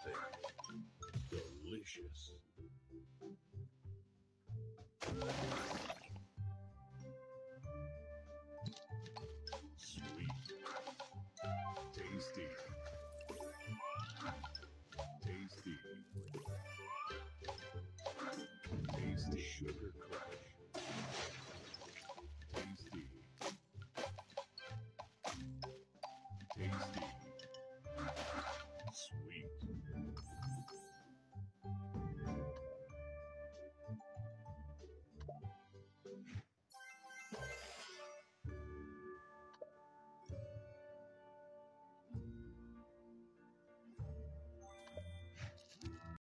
Fantastic. Delicious. Sweet. Tasty. Tasty. Tasty sugar crush.